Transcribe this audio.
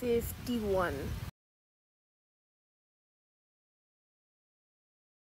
51